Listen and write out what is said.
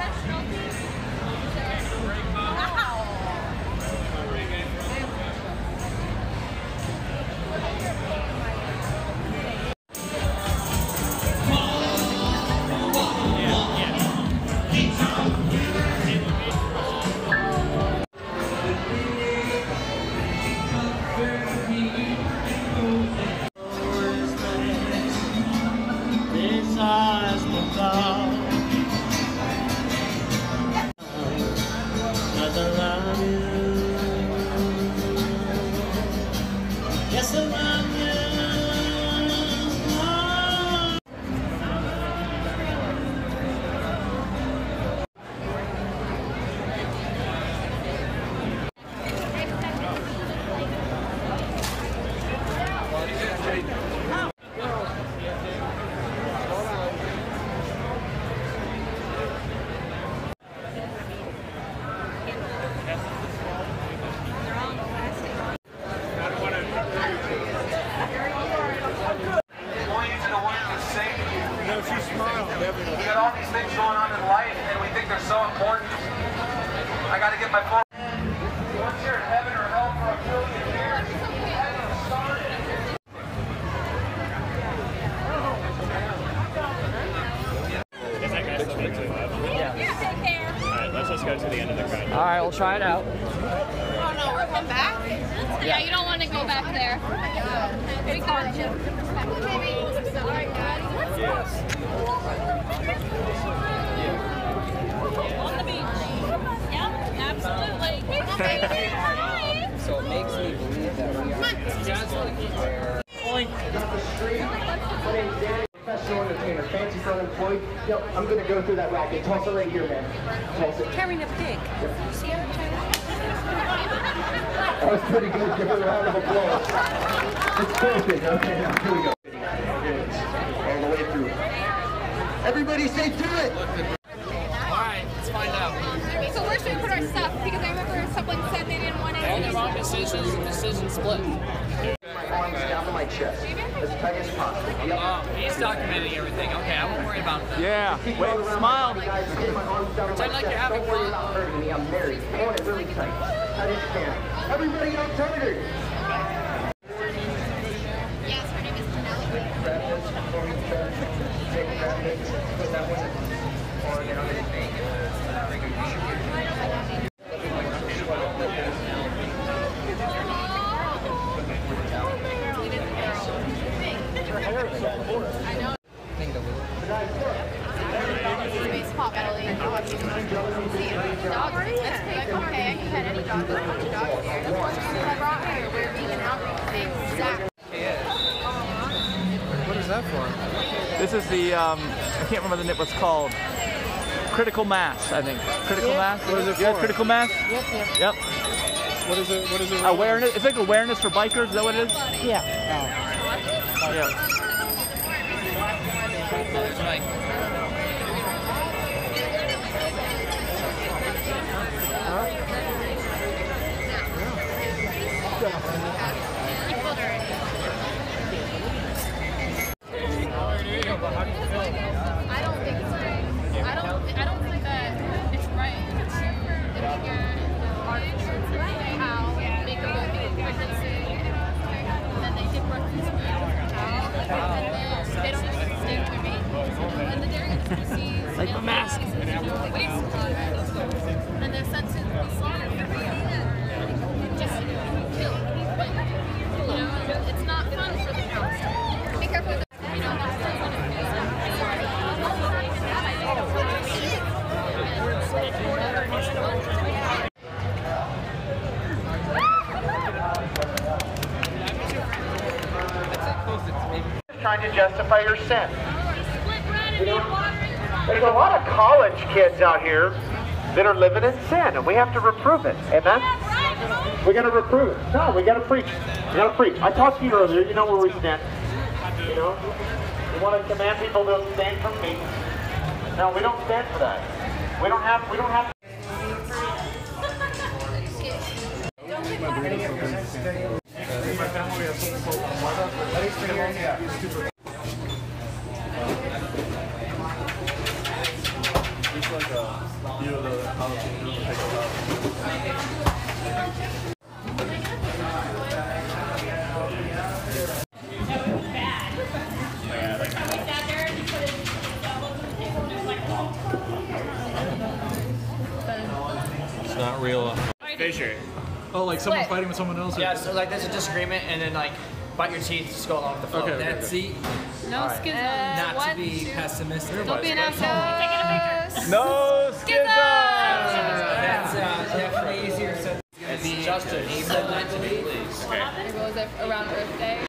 Yes, things going on in life, and we think they're so important. I got to get my phone. Once you're in heaven or hell for a billion years, heaven started. Alright, let's just go to the end of the crowd. All right, we'll try it out. Oh no, we're going back? Yeah, you don't want to go back there. We caught you. On the beach. Yeah, absolutely. So it makes me believe that we are Professional entertainer, fancy for unemployed. Yo, I'm gonna go through that racket. Toss it right here, man. Toss it. Carrying a pig. That was pretty good. Give her a round of applause. It's perfect. Okay, now here we go. All the way through. Everybody say do it. Alright, let's find out. So where should we put our stuff? Because I remember someone said they didn't want All the it. wrong decisions, decision split. My arms down to my chest. Oh, he's documenting everything. Okay, I won't worry about that. Yeah. Keep Wait, going around smile. my guys. Get my arms down to my Pretend like chest. you're having Don't worry fun. about hurting me. I'm married. I want it really tight. Tight as you can. Everybody out tighter. Yes, her name is Penelope. Grab this before we start. Take grab it. Put that one in. Or then I'm gonna make it. Figure you should get Space pop Italy. Dog, let's pick. Okay, I can pet any dog. There's a bunch of dogs here. That's one reason I brought here. We're vegan outreach. Exactly. What is that for? This is the um, I can't remember the name. What's called critical mass. I think critical mass. What is it for? yeah, critical mass. Yep. Yep. Yep. What is it? What is it? Awareness. It's like awareness for bikers. Is that what it is? Yeah. Yeah. I don't think it's right. I don't. I don't think that it's right to figure artificially how make a baby pregnancy, and then they give birth to child, and then they don't baby, and the dairy industry sees Like the mask. and they're sent to be slaughtered trying to justify your sin. There's a lot of college kids out here that are living in sin, and we have to reprove it. Amen? We got to reprove it. No, we got to preach. We got to preach. I talked to you earlier. You know where we stand. You know, we want to command people to abstain from meat. No, we don't stand for that. We don't have. We don't have. It's not real. Fissure. Oh, like someone fighting with someone else? or- Yeah, so like there's a disagreement, and then like bite your teeth, just go along with the flow. Okay, okay, That's okay. it. No schism. Not One, to be two- pessimistic. Don't be an asshole. No Schism! To be. It was like around Earth Day.